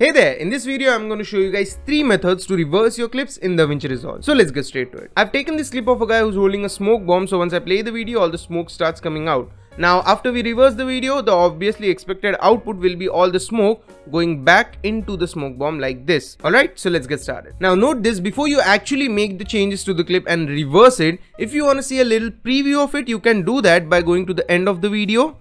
Hey there, in this video I'm going to show you guys 3 methods to reverse your clips in DaVinci Resolve. So let's get straight to it. I've taken this clip of a guy who's holding a smoke bomb so once I play the video all the smoke starts coming out. Now after we reverse the video the obviously expected output will be all the smoke going back into the smoke bomb like this. Alright so let's get started. Now note this before you actually make the changes to the clip and reverse it if you want to see a little preview of it you can do that by going to the end of the video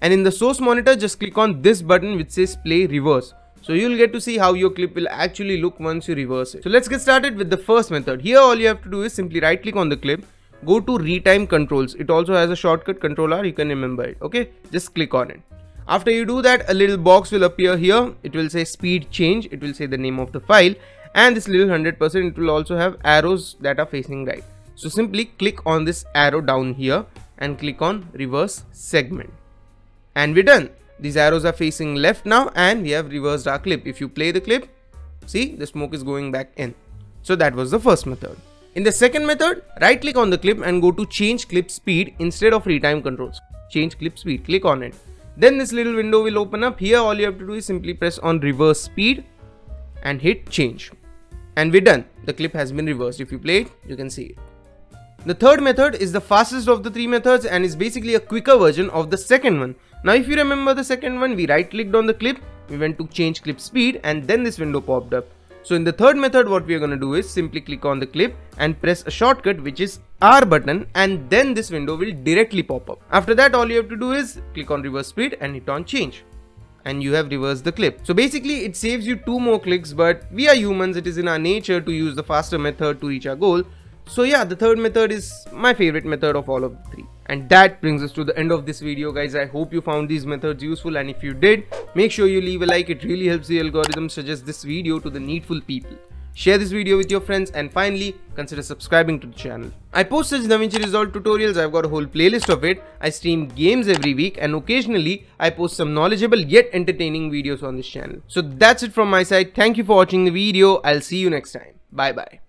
and in the source monitor just click on this button which says play reverse. So you'll get to see how your clip will actually look once you reverse it. So let's get started with the first method. Here all you have to do is simply right click on the clip, go to retime controls. It also has a shortcut controller, you can remember it. Okay, just click on it. After you do that, a little box will appear here. It will say speed change. It will say the name of the file and this little 100% it will also have arrows that are facing right. So simply click on this arrow down here and click on reverse segment. And we're done. These arrows are facing left now and we have reversed our clip. If you play the clip, see the smoke is going back in. So that was the first method. In the second method, right click on the clip and go to change clip speed instead of retime controls. Change clip speed, click on it. Then this little window will open up. Here all you have to do is simply press on reverse speed and hit change. And we're done. The clip has been reversed. If you play it, you can see it. The third method is the fastest of the three methods and is basically a quicker version of the second one. Now if you remember the second one, we right clicked on the clip, we went to change clip speed and then this window popped up. So in the third method what we are going to do is simply click on the clip and press a shortcut which is R button and then this window will directly pop up. After that all you have to do is click on reverse speed and hit on change and you have reversed the clip. So basically it saves you two more clicks but we are humans it is in our nature to use the faster method to reach our goal so yeah, the third method is my favorite method of all of the three. And that brings us to the end of this video guys. I hope you found these methods useful and if you did, make sure you leave a like. It really helps the algorithm suggest this video to the needful people. Share this video with your friends and finally consider subscribing to the channel. I post such DaVinci Resolve tutorials, I've got a whole playlist of it. I stream games every week and occasionally I post some knowledgeable yet entertaining videos on this channel. So that's it from my side. Thank you for watching the video. I'll see you next time. Bye bye.